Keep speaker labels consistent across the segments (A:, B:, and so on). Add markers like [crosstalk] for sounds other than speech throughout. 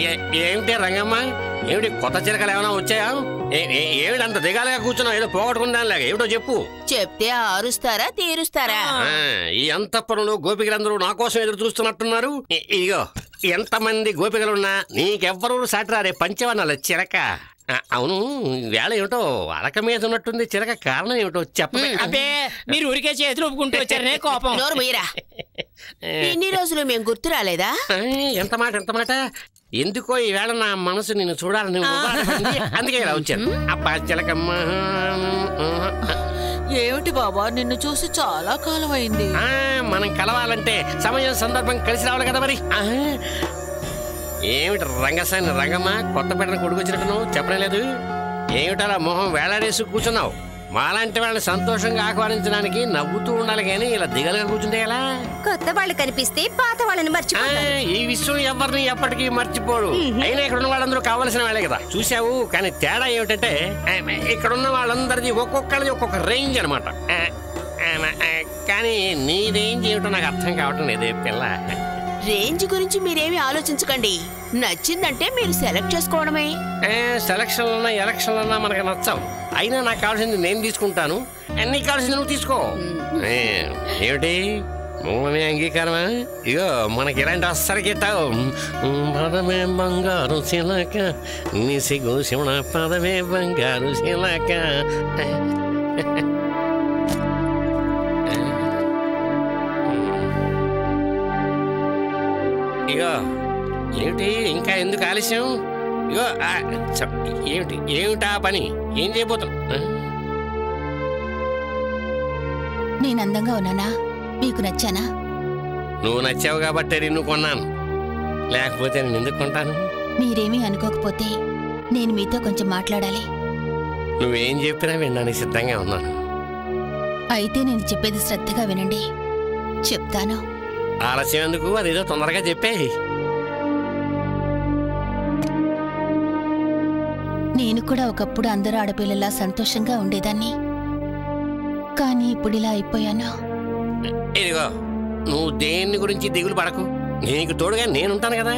A: ఏ- ఏమిటి రంగమ్మ? ఏమిటి కొత్త చిరకలు ఏమైనా వచ్చాయా? ఏమిటి అంత దిగాలుగా కూర్చున్నావు? ఏదో పోగొట్టుకుందానిలాగా ఏమిటో చెప్పు.
B: చెప్తే ఆరుస్తారా తీరుస్తారా?
A: ఆ, ఈ అంతఃపురంలో గోపికలందరూ నా కోసం ఎదురు చూస్తున్నట్టున్నారు. ఇ- ఇదిగో ఎంతమంది గోపికలున్నా నీకెవ్వరూ సాటిరారే. పంచవనాల చిరక అవును వేళ ఏమిటో అలక మీద ఉన్నట్టుంది చిరక కారణం ఏమిటో చెప్ప
C: అబ్బే మీరు ఊరికే చేతులు ఒప్పుకుంటూ వచ్చారనే కోపం.
B: నోరు మీరా ఇన్ని రోజులు మేము గుర్తు రాలేదా?
A: ఎంత మాట ఎంత మాట? ఎందుకో ఈవేళ నా మనసు నిన్ను చూడాలని. అందుకే ఇలా వచ్చాను. అబ్బా చిలకమ్మ.
B: ఏమిటి బాబా నిన్ను చూసి చాలా కాలం అయింది
A: ఆ, మనం కలవాలంటే సమయం సందర్భం కలిసి రావాలి కదా మరి. ఆ, ఏమిటి రంగసాని రంగమ్మ? కొత్త పెట్టిన కొడుకు వచ్చినట్టు నువ్వు చెప్పడం లేదు? ఏమిటలా మొహం వేలాడేసి కూర్చున్నావు? మాలాంటి వాళ్ళని సంతోషంగా ఆహ్వానించడానికి నవ్వుతూ ఉండాలి కానీ ఇలా దిగలుగా కూర్చుంటే ఎలా?
D: కొత్త వాళ్ళు కనిపిస్తే పాత వాళ్ళని మర్చిపోతారు.
A: ఈ విషయం ఎవరిని ఎప్పటికీ మర్చిపోడు. అయినా ఇక్కడ ఉన్న వాళ్ళందరూ కావలసిన వాళ్ళే కదా. చూసావు కానీ తేడా ఏమిటంటే ఇక్కడ ఉన్న వాళ్ళందరిది ఒక్కొక్కరిది ఒక్కొక్క రేంజ్ అనమాట కానీ నీ రేంజ్ ఏమిటో నాకు అర్థం కావటం లేదే పిల్ల.
B: రేంజ్ గురించి మీరేమి ఆలోచించకండి. నచ్చిందంటే మీరు సెలెక్ట్ చేసుకోవడమే.
A: సెలక్షన్లన్నా ఎలక్షన్లన్నా మనకు నచ్చావు. అయినా నాకు కావాల్సింది నేను తీసుకుంటాను. నీకు కావాల్సింది నువ్వు తీసుకో. ఏమిటి? మూలమే అంగీకారమా? ఇగో మనకి ఇలాంటి గిట్టావు పదమే బంగారు శిలక నీ సిగ్గు శివణ పదమే బంగారు శిలక. ఇగో ఏమిటి ఇంకా ఎందుకు ఆలస్యం? ఇగో ఏమిటి? ఏమిటా పని? ఏం చేయబోతున్నావు?
E: నేను అందంగా ఉన్నానా? మీకు నచ్చానా?
A: నువ్వు నచ్చావు కాబట్టి నిన్ను కొన్నాను. లేకపోతే నేను ఎందుకు కొంటాను?
E: మీరేమీ అనుకోకపోతే నేను మీతో కొంచెం మాట్లాడాలి.
A: నువ్వేం చెప్పినా వినడానికి సిద్ధంగా ఉన్నాను.
E: అయితే నేను చెప్పేది శ్రద్ధగా వినండి. చెప్తాను.
A: ఆలస్యం ఎందుకు? అదేదో తొందరగా చెప్పే
E: నేను కూడా ఒకప్పుడు అందరూ ఆడపిల్లలా సంతోషంగా ఉండేదాన్ని. కానీ ఇప్పుడు ఇలా అయిపోయాను.
A: ఇదిగో నువ్వు దేన్ని గురించి దిగులు పడకు. నీకు తోడుగా నేనుంటాను కదా.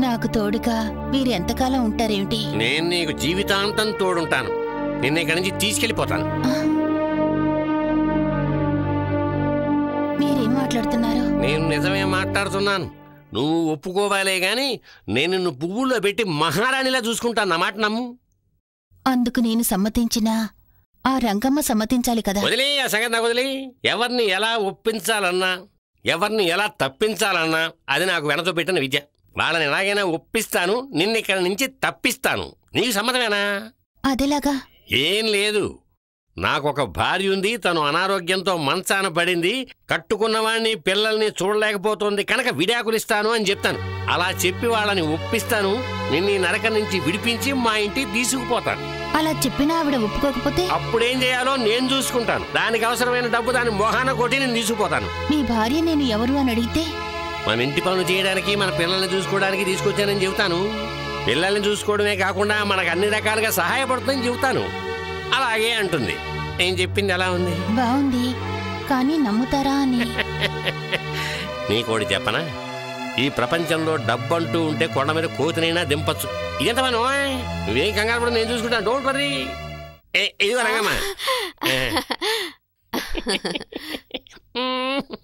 E: నాకు తోడుగా మీరు ఎంతకాలం ఉంటారేమిటి?
A: నేను నీకు జీవితాంతం తోడుంటాను. నిన్న ఇక్కడి నుంచి తీసుకెళ్ళిపోతాను.
E: మాట్లాడుతున్నారు?
A: నేను నిజమే మాట్లాడుతున్నాను. నువ్వు ఒప్పుకోవాలే గాని నేను నిన్ను పువ్వుల్లో పెట్టి మహారాణిలా చూసుకుంటాను. నా మాట నమ్ము.
E: అందుకు నేను సమ్మతించినా? ఆ రంగమ్మ సమ్మతించాలి కదా.
A: వదిలే ఆ సంగతి నాకు వదిలే. ఎవరిని ఎలా ఒప్పించాలన్నా ఎవరిని ఎలా తప్పించాలన్నా అది నాకు వెనతో పెట్టిన విద్య. వాళ్ళని ఎలాగైనా ఒప్పిస్తాను నిన్ను ఇక్కడి నుంచి తప్పిస్తాను. నీకు సమ్మతమేనా?
E: అదెలాగా?
A: ఏం లేదు. నాకొక భార్య ఉంది తను అనారోగ్యంతో మంచాన పడింది కట్టుకున్నవాణ్ణి పిల్లల్ని చూడలేకపోతుంది కనుక విడాకులిస్తాను అని చెప్తాను. అలా చెప్పి వాళ్ళని ఒప్పిస్తాను నిన్ను ఈ నరక నుంచి విడిపించి మా ఇంటికి తీసుకుపోతాను.
E: అలా చెప్పినా ఆవిడ ఒప్పుకోకపోతే?
A: అప్పుడేం చేయాలో నేను చూసుకుంటాను. దానికి అవసరమైన డబ్బు దాని మొహాన కొట్టి నేను తీసుకుపోతాను.
E: మీ భార్య నేను ఎవరు అని అడిగితే?
A: మన ఇంటి పనులు చేయడానికి మన పిల్లల్ని చూసుకోవడానికి తీసుకొచ్చానని చెబుతాను. పిల్లల్ని చూసుకోవడమే కాకుండా మనకు అన్ని రకాలుగా సహాయపడుతుందని చెబుతాను. అలాగే అంటుంది. నేను చెప్పింది? ఎలా ఉంది?
E: బాగుంది. కానీ నమ్ముతారా అని. [laughs]
A: నీకోటి చెప్పనా? ఈ ప్రపంచంలో డబ్బంటూ ఉంటే కొండ మీద కోతినైనా దింపచ్చు. ఇదంత మనం నువ్వేం కంగారు పడ నేను చూసుకుంటాను డోంట్ వరీ ఇదిగో రంగమ్మ. ఏ.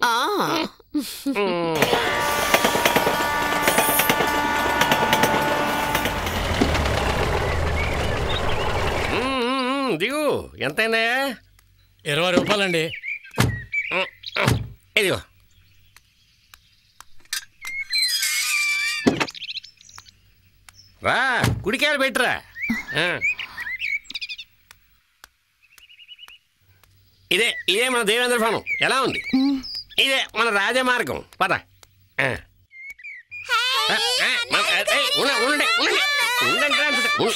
B: ఆ [laughs]
A: మ్మ్, మ్మ్, మ్మ్, దిగు ఎంతైందా?
C: ఇరవై రూపాయలండి.
A: ఇదిగో. రా కుడికాయలు పెట్టరా. ఇదే ఇదే మన దేవేంద్ర భవనం. ఎలా ఉంది? ఇదే మన రాజమార్గం. పద. [laughs]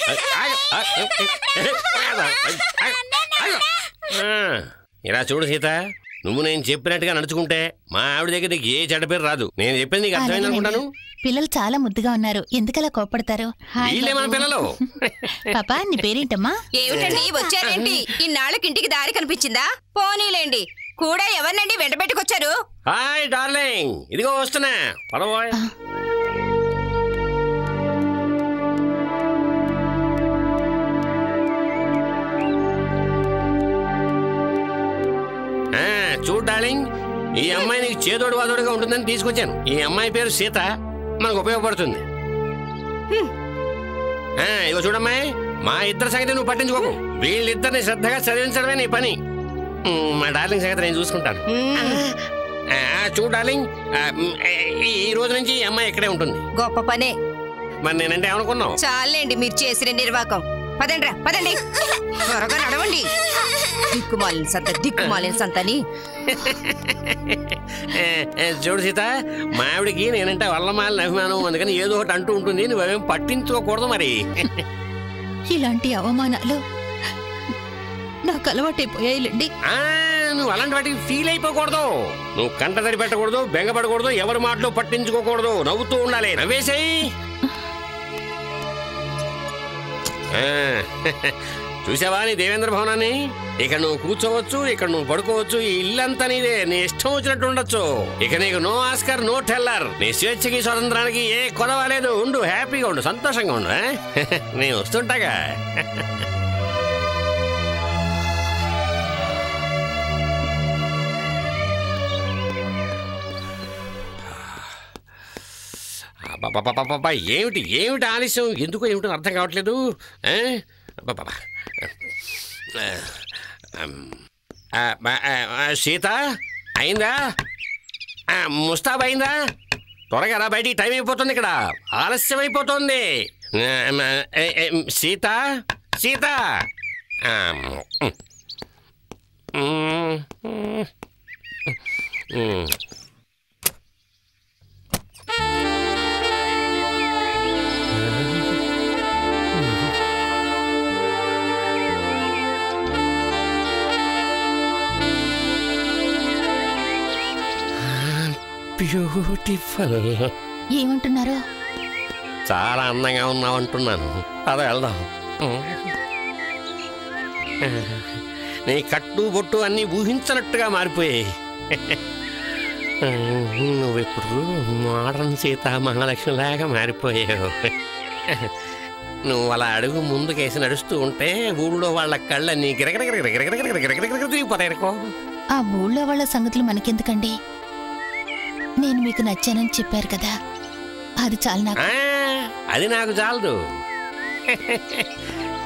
A: ఇలా చూడు సీత నువ్వు నేను చెప్పినట్టుగా నడుచుకుంటే మా ఆవిడ దగ్గర నీకు ఏ చెడ్డ పేరు రాదు. నేను చెప్పింది నీకు అర్థమైంది అనుకుంటాను?
E: పిల్లలు చాలా ముద్దుగా ఉన్నారు. ఎందుకలా కోపడతారు.
A: పిల్లలు. [laughs]
E: పాపా నీ పేరేంటమ్మా?
D: ఏమిటండి వచ్చారేంటి? [laughs] ఇన్నాళ్ళకి ఇంటికి దారి కనిపించిందా? పోనీలేండి. కూడా ఎవరినండి వెంటబెట్టుకొచ్చారు
A: హాయ్ డార్లింగ్. ఇదిగో వస్తున్నా. పదవాయ్ చూడు డార్లింగ్ ఈ అమ్మాయి నీకు చేదోడు వాదోడుగా ఉంటుందని తీసుకొచ్చాను. ఈ అమ్మాయి పేరు సీత మనకు ఉపయోగపడుతుంది. ఇగో చూడమ్మాయి మా ఇద్దరి సంగతి నువ్వు పట్టించుకోకు. వీళ్ళిద్దరిని శ్రద్ధగా చదివించడమే నీ పని. మా డార్లింగ్ సంగతి నేను చూసుకుంటాను. చూడు డార్లింగ్ ఈ రోజు నుంచి ఈ అమ్మాయి ఇక్కడే ఉంటుంది.
D: గొప్ప పనే.
A: మరి నేనంటే ఏమనుకున్నావు?
D: చాలండి మీరు చేసిన నిర్వాకం. పదండ్రా పదండి. త్వరగా దిక్కుమాలిన సంత దిక్కుమాలిన సంతని.
A: చూడు సీత మా ఆవిడకి నేనంటే వల్లమాలిన అభిమానం అందుకని ఏదో ఒకటి అంటూ ఉంటుంది నువ్వేం పట్టించుకోకూడదు మరి.
E: ఇలాంటి అవమానాలు నాకు అలవాటైపోయాయిలండి.
A: ఆ, నువ్వు అలాంటి వాటికి ఫీల్ అయిపోకూడదు. నువ్వు కంట తడి పెట్టకూడదు బెంగపడకూడదు ఎవరి మాటలు పట్టించుకోకూడదు నవ్వుతూ ఉండాలి నవ్వేసేయి. చూసావా నీ దేవేంద్ర భవనాన్ని? ఇక్కడ నువ్వు కూర్చోవచ్చు ఇక్కడ నువ్వు పడుకోవచ్చు ఈ ఇల్లంతా నీదే. నీ ఇష్టం వచ్చినట్టు ఉండొచ్చు. ఇక నీకు నో ఆస్కర్ నో టెల్లర్. నీ స్వేచ్ఛకి స్వతంత్రానికి ఏ కొదవ లేదు. ఉండు హ్యాపీగా ఉండు సంతోషంగా ఉండు [laughs] నేను వస్తుంటాగా. [laughs] ఏమిటి ఏమిటి ఆలస్యం? ఎందుకు ఏమిటో అర్థం కావట్లేదు Eh, eh, eh, సీత? అయిందా? ముస్తాబ్ అయిందా? త్వరగా రా బయటికి టైం అయిపోతుంది ఇక్కడ. ఆలస్యం అయిపోతుంది. సీత? సీత? Mm. బ్యూటిఫుల్
E: ఏమంటున్నారు?
A: చాలా అందంగా ఉన్నావు అంటున్నాను పద వెళ్దాం. నీ కట్టు బొట్టు అన్నీ ఊహించనట్టుగా మారిపోయాయి. నువ్వెప్పుడు మోడర్న్ సీత మహాలక్ష్మిలాగా మారిపోయావు. నువ్వు అలా అడుగు ముందుకేసి నడుస్తూ ఉంటే ఊళ్ళో వాళ్ళ కళ్ళన్నీ గిరగిరగిరగిరగిరగిరగిరగిరగిరగిరగిరగిర
E: నేను మీకు నచ్చానని చెప్పారు కదా. అది చాలు నాకు.
A: అది నాకు చాలదు.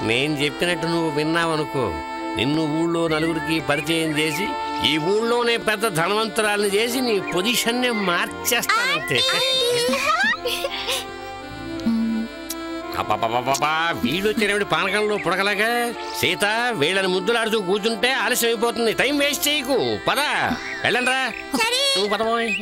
A: నేను చెప్పినట్టు నువ్వు విన్నావనుకో. నిన్ను ఊళ్ళో నలుగురికి పరిచయం చేసి ఈ ఊళ్ళోనే పెద్ద ధనవంతురాలను చేసి నీ పొజిషన్నే మార్చేస్తానంతే. పానకంలో పుడకలాగా? సీత వీళ్ళని ముద్దులాడుతూ కూర్చుంటే ఆలస్యం అయిపోతుంది టైం వేస్ట్ చేయకు. పద వెళ్ళండి రా నువ్వు పదమోయ్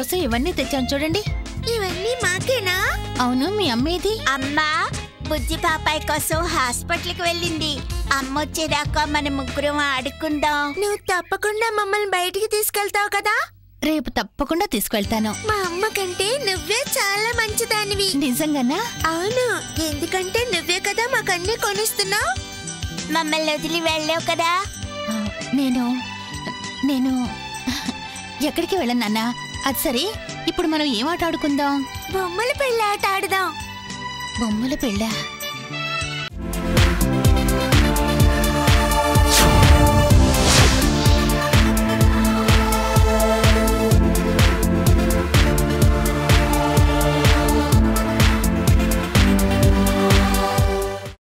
E: మీకోసం ఇవన్నీ తెచ్చాను చూడండి.
F: ఇవన్నీ మాకేనా?
E: అవును మీ అమ్మేది?
F: అమ్మా బుజ్జి పాపాయ్ కోసం హాస్పిటల్కి వెళ్ళింది. అమ్మ వచ్చేదాకా మన ముగ్గురం ఆడుకుందాం. నువ్వు తప్పకుండా మమ్మల్ని బయటికి తీసుకెళ్తావు కదా?
E: రేపు తప్పకుండా తీసుకెళ్తాను.
F: మా అమ్మ కంటే నువ్వే చాలా మంచిదానివి.
E: నిజంగానా?
F: అవును ఎందుకంటే నువ్వే కదా మాకన్నీ కొనిస్తున్నావు. మమ్మల్ని వదిలి వెళ్ళావు కదా?
E: నేను నేను ఎక్కడికి వెళ్ళను నాన్న? అది సరే ఇప్పుడు మనం ఏం ఆట ఆడుకుందాం?
F: బొమ్మల పెళ్ళి ఆట ఆడుదాం.
E: బొమ్మల పెళ్ళా?